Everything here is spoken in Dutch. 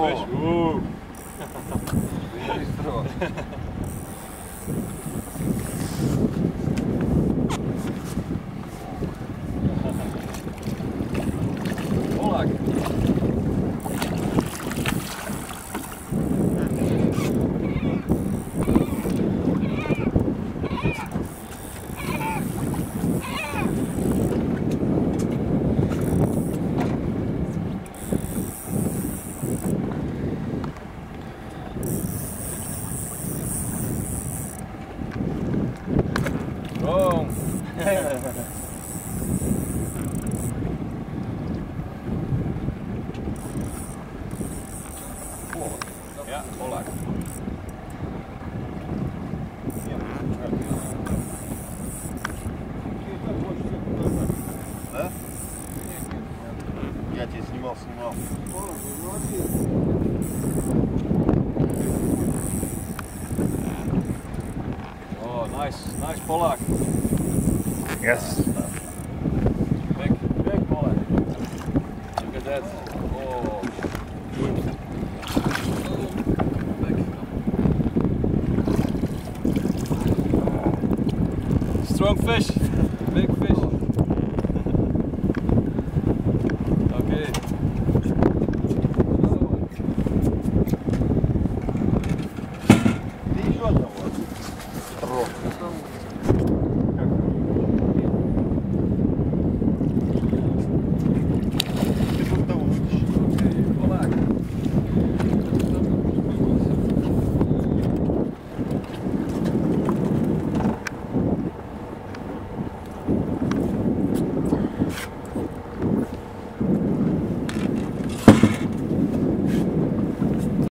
Fish. Ooh. Polak. strong. ja, Polak. Да? Я тебя снимал, снимал. Nice, nice Pollack. Yes. Big, big pollock. Look at that. Oh. Big. Strong fish. Big fish. Okay. Еще one. Strong.